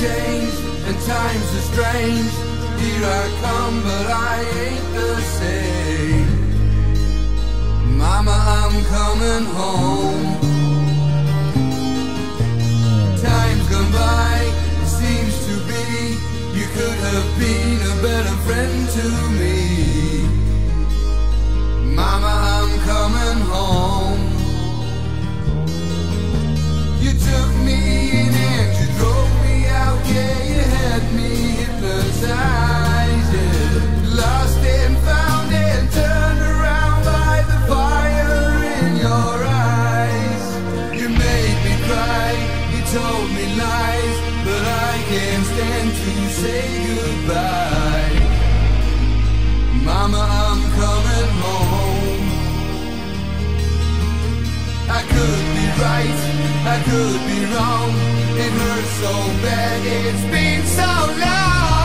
changed and times are strange. Here I come, but I ain't the same. Mama, I'm coming home. Time's gone by, it seems to be. You could have been a better friend to me. Mama, I'm coming home. Say goodbye. Mama, I'm coming home. I could be right, I could be wrong. It hurts so bad, it's been so long.